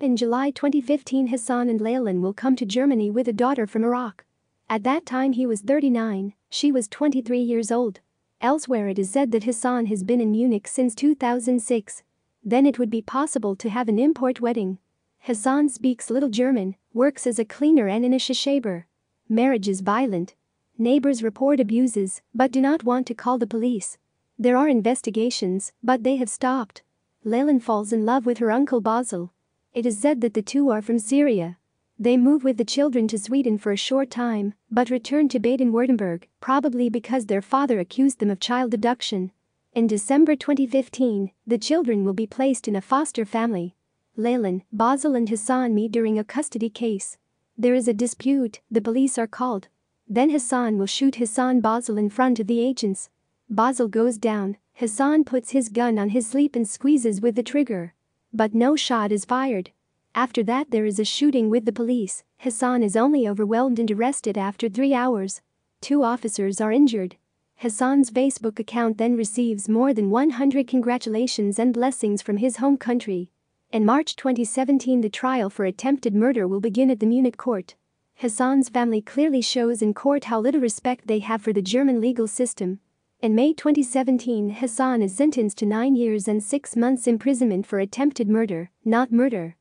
In July 2015 Hassan and Lailan will come to Germany with a daughter from Iraq. At that time he was 39, she was 23 years old. Elsewhere it is said that Hassan has been in Munich since 2006. Then it would be possible to have an import wedding. Hassan speaks little German, works as a cleaner and in a shishabar. Marriage is violent. Neighbors report abuses but do not want to call the police. There are investigations, but they have stopped. Lailan falls in love with her uncle Basel. It is said that the two are from Syria. They move with the children to Sweden for a short time, but return to Baden-Württemberg, probably because their father accused them of child abduction. In December 2015, the children will be placed in a foster family. Lailan, Basel and Hassan meet during a custody case. There is a dispute, the police are called. Then Hassan will shoot Hassan Basel in front of the agents. Basel goes down, Hassan puts his gun on his sleeve and squeezes with the trigger. But no shot is fired. After that there is a shooting with the police, Hassan is only overwhelmed and arrested after three hours. Two officers are injured. Hassan's Facebook account then receives more than 100 congratulations and blessings from his home country. In March 2017 the trial for attempted murder will begin at the Munich court. Hassan's family clearly shows in court how little respect they have for the German legal system. In May 2017 Hassan is sentenced to 9 years and 6 months imprisonment for attempted murder, not murder.